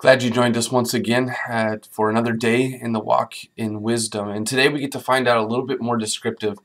Glad you joined us once again for another day in the walk in wisdom. And today we get to find out a little bit more descriptive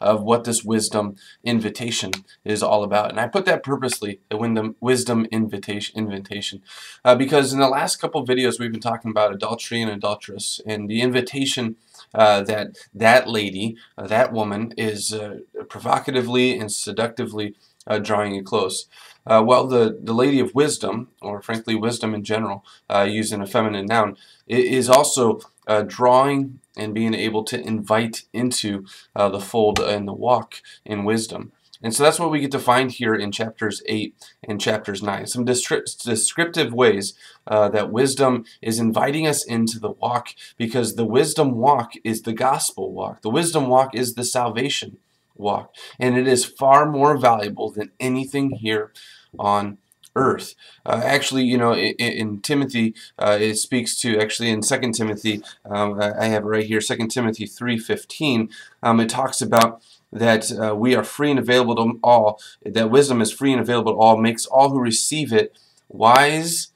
of what this wisdom invitation is all about. And I put that purposely, the wisdom invitation, invitation uh, because in the last couple videos we've been talking about adultery and adulteress and the invitation uh, that that lady, uh, that woman, is uh, provocatively and seductively uh, drawing you close. Uh, well, the, the Lady of Wisdom, or frankly wisdom in general, uh, using a feminine noun, is also uh, drawing and being able to invite into uh, the fold and the walk in wisdom. And so that's what we get to find here in chapters 8 and chapters 9. Some descriptive ways uh, that wisdom is inviting us into the walk because the wisdom walk is the gospel walk. The wisdom walk is the salvation walk. And it is far more valuable than anything here on earth. Uh, actually, you know, in, in Timothy, uh, it speaks to, actually in 2 Timothy, um, I have it right here, 2 Timothy 3.15, um, it talks about that uh, we are free and available to all, that wisdom is free and available to all, makes all who receive it wise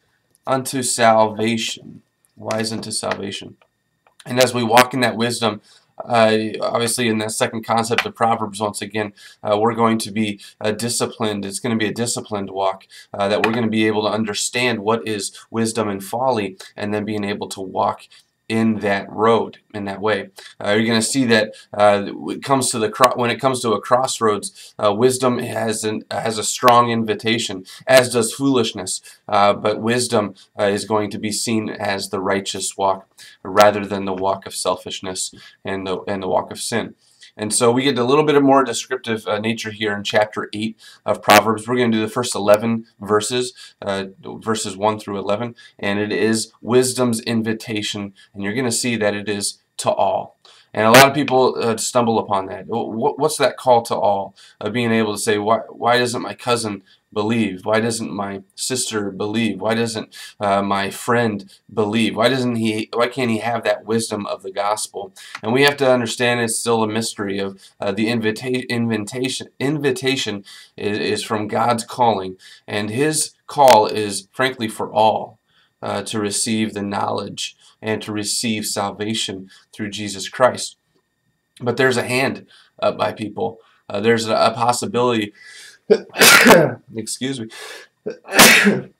unto salvation. Wise unto salvation. And as we walk in that wisdom, obviously in that second concept of Proverbs, once again, uh, we're going to be uh, disciplined. It's going to be a disciplined walk uh, that we're going to be able to understand what is wisdom and folly and then being able to walk in that road in that way. Uh, you're going to see that uh, it comes to the when it comes to a crossroads, uh, wisdom has an has a strong invitation, as does foolishness. Uh, but wisdom uh, is going to be seen as the righteous walk, rather than the walk of selfishness and the and the walk of sin. And so we get a little bit of more descriptive uh, nature here in chapter 8 of Proverbs. We're going to do the first 11 verses, uh, verses 1 through 11, and it is wisdom's invitation, and you're going to see that it is to all. And a lot of people uh, stumble upon that. What's that call to all? Of being able to say, why, why doesn't my cousin believe? Why doesn't my sister believe? Why doesn't uh, my friend believe? Why doesn't he? Why can't he have that wisdom of the gospel? And we have to understand it's still a mystery of uh, the invita invitation. Invitation is, is from God's calling, and His call is frankly for all uh, to receive the knowledge and to receive salvation through Jesus Christ. But there's a hand up by people. Uh, there's a, a possibility excuse me.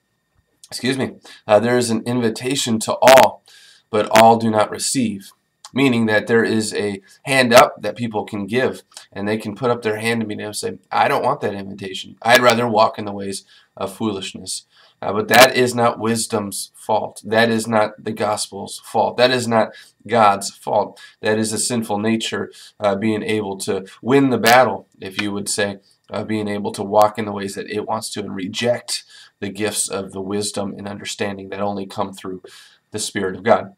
excuse me. Uh, there is an invitation to all, but all do not receive. Meaning that there is a hand up that people can give, and they can put up their hand to me and say, I don't want that invitation. I'd rather walk in the ways of foolishness. Uh, but that is not wisdom's fault. That is not the gospel's fault. That is not God's fault. That is a sinful nature uh, being able to win the battle, if you would say, uh, being able to walk in the ways that it wants to and reject the gifts of the wisdom and understanding that only come through the Spirit of God.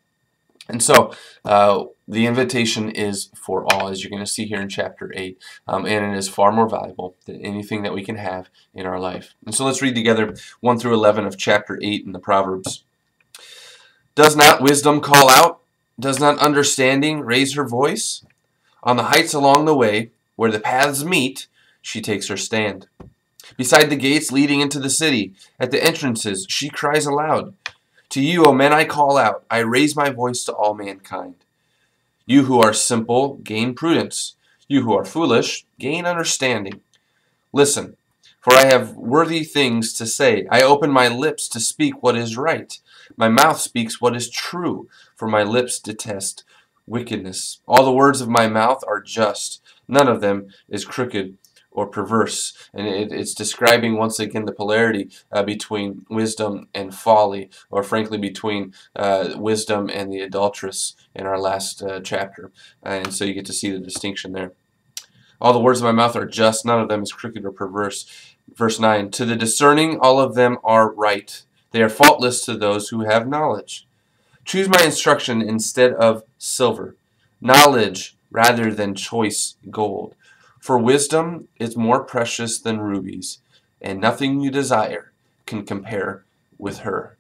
And so uh, the invitation is for all, as you're going to see here in chapter 8, um, and it is far more valuable than anything that we can have in our life. And so let's read together 1 through 11 of chapter 8 in the Proverbs. Does not wisdom call out? Does not understanding raise her voice? On the heights along the way, where the paths meet, she takes her stand. Beside the gates leading into the city, at the entrances, she cries aloud. To you, O men, I call out. I raise my voice to all mankind. You who are simple, gain prudence. You who are foolish, gain understanding. Listen, for I have worthy things to say. I open my lips to speak what is right. My mouth speaks what is true, for my lips detest wickedness. All the words of my mouth are just. None of them is crooked or perverse. And it, it's describing once again the polarity uh, between wisdom and folly, or frankly between uh, wisdom and the adulteress in our last uh, chapter. and so you get to see the distinction there. All the words of my mouth are just, none of them is crooked or perverse. Verse 9, To the discerning all of them are right. They are faultless to those who have knowledge. Choose my instruction instead of silver, knowledge rather than choice gold for wisdom is more precious than rubies, and nothing you desire can compare with her.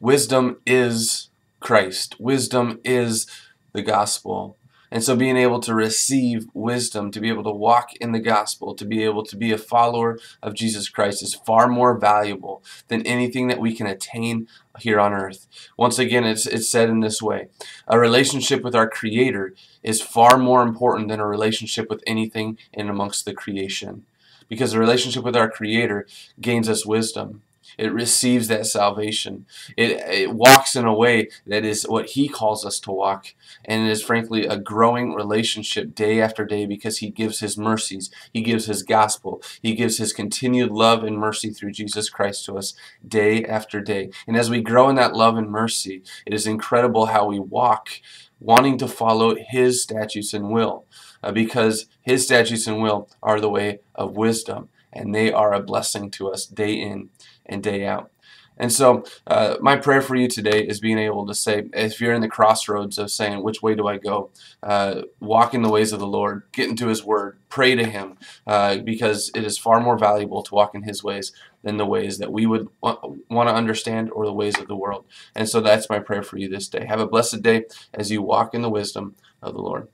Wisdom is Christ. Wisdom is the gospel. And so being able to receive wisdom, to be able to walk in the gospel, to be able to be a follower of Jesus Christ is far more valuable than anything that we can attain here on earth. Once again, it's, it's said in this way. A relationship with our Creator is far more important than a relationship with anything in amongst the creation. Because a relationship with our Creator gains us wisdom. It receives that salvation. It, it walks in a way that is what He calls us to walk. And it is frankly a growing relationship day after day because He gives His mercies. He gives His gospel. He gives His continued love and mercy through Jesus Christ to us day after day. And as we grow in that love and mercy, it is incredible how we walk wanting to follow His statutes and will. Uh, because His statutes and will are the way of wisdom and they are a blessing to us day in and day out. And so, uh, my prayer for you today is being able to say, if you're in the crossroads of saying, which way do I go? Uh, walk in the ways of the Lord, get into His Word, pray to Him, uh, because it is far more valuable to walk in His ways than the ways that we would want to understand or the ways of the world. And so, that's my prayer for you this day. Have a blessed day as you walk in the wisdom of the Lord.